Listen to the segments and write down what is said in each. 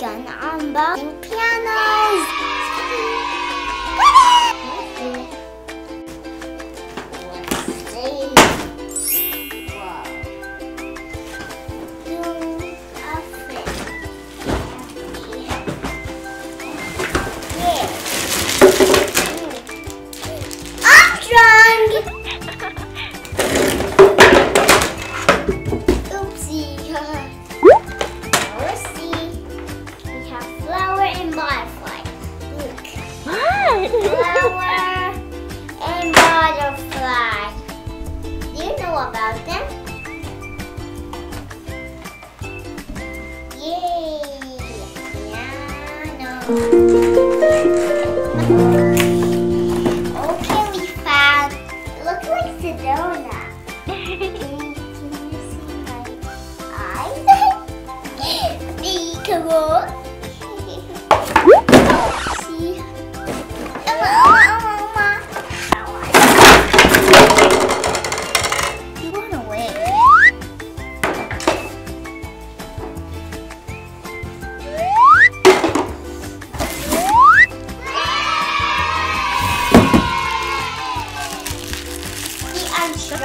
organ, armbar, and pianos.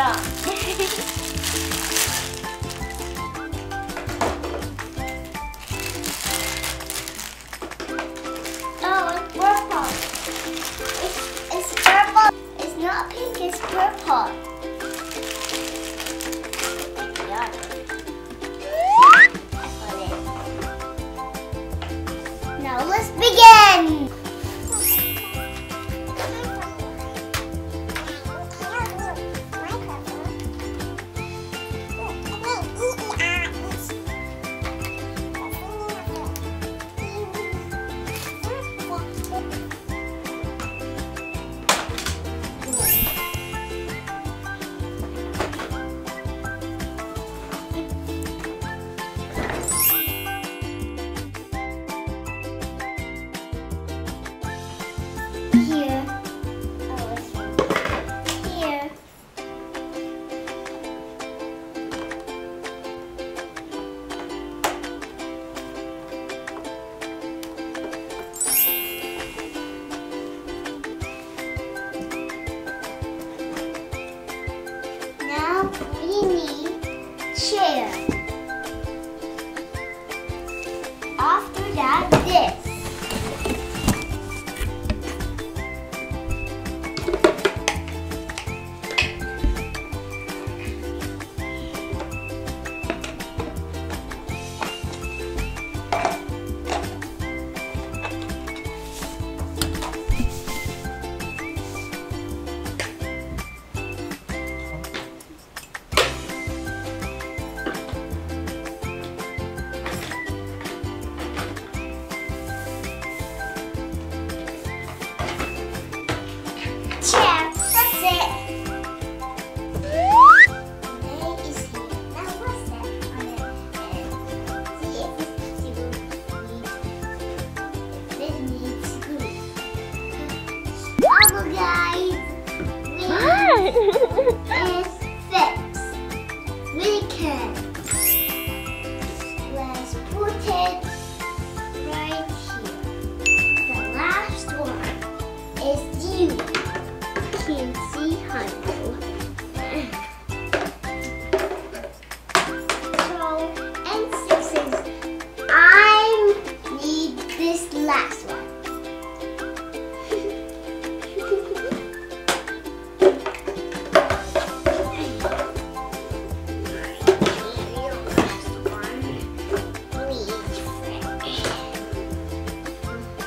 oh, purple. It's purple. It's not pink, it's purple. 除以你